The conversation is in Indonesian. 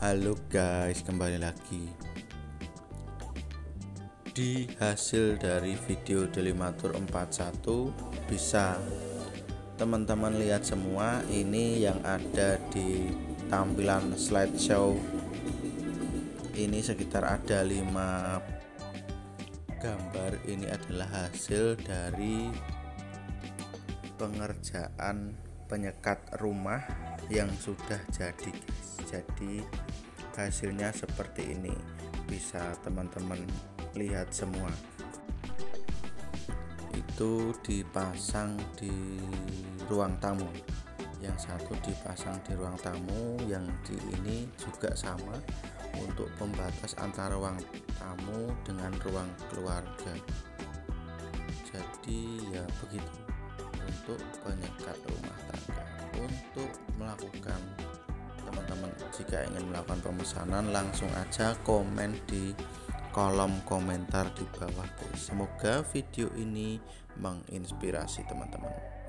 Halo guys, kembali lagi Di hasil dari video Delimatur 41 Bisa teman-teman lihat semua Ini yang ada di tampilan slideshow. Ini sekitar ada 5 gambar. Ini adalah hasil dari pengerjaan penyekat rumah yang sudah jadi jadi hasilnya seperti ini. Bisa teman-teman lihat semua. Itu dipasang di ruang tamu. Yang satu dipasang di ruang tamu yang di ini juga sama untuk pembatas antara ruang tamu dengan ruang keluarga. Jadi ya begitu. Untuk penyekat rumah tangga teman-teman jika ingin melakukan pemesanan langsung aja komen di kolom komentar di bawah semoga video ini menginspirasi teman-teman